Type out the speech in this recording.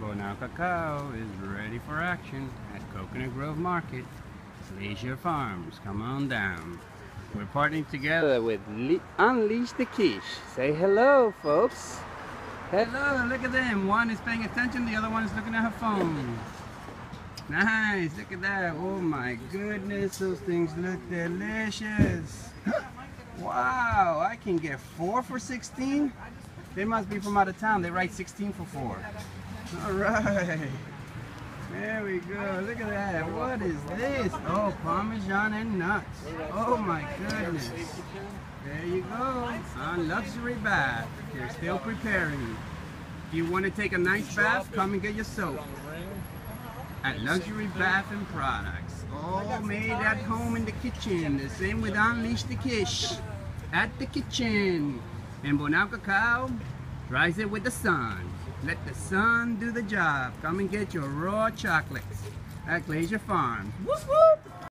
Bonao Cacao is ready for action at Coconut Grove Market. Leisure Farms, come on down. We're partnering together uh, with Le Unleash the Quiche. Say hello, folks. Hello, look at them. One is paying attention, the other one is looking at her phone. Nice, look at that. Oh my goodness, those things look delicious. wow, I can get four for 16? They must be from out of town. They write 16 for four. All right. There we go. Look at that. What is this? Oh, Parmesan and nuts. Oh my goodness. There you go. On Luxury Bath. They're still preparing. If you want to take a nice bath, come and get your soap. At Luxury Bath and Products. All made at home in the kitchen. The same with Unleash the Quiche. At the kitchen. And Bonao Cacao dries it with the sun. Let the sun do the job. Come and get your raw chocolates at Glacier Farms. Whoop, whoop.